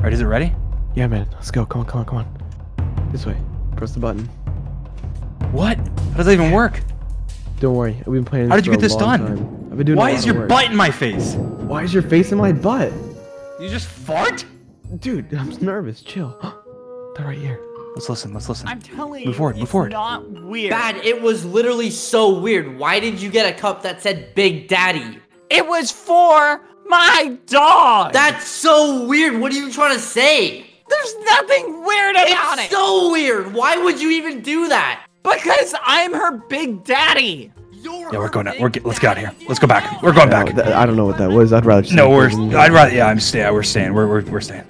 All right, is it ready? Yeah, man. Let's go. Come on, come on, come on. This way. Press the button. What? How does that even work? Don't worry. We've been playing. How did you for get this done? time. I've been doing. a Why lot is of your work. butt in my face? Why is your face in my butt? You just fart? Dude, I'm nervous. Chill. They're right here. Let's listen. Let's listen. I'm telling Move you, forward, move it's forward. not weird. Dad, it was literally so weird. Why did you get a cup that said Big Daddy? It was for my dog. That's so weird. What are you trying to say? There's nothing weird about It's it. so weird. Why would you even do that? because I'm her big daddy. You're Yeah, we're going. Out. We're get, let's get out of here. Let's go back. We're going No, back. I don't know what that was. I'd rather. just No, we're. I'd rather. Yeah, I'm staying. We're staying. We're we're, we're staying.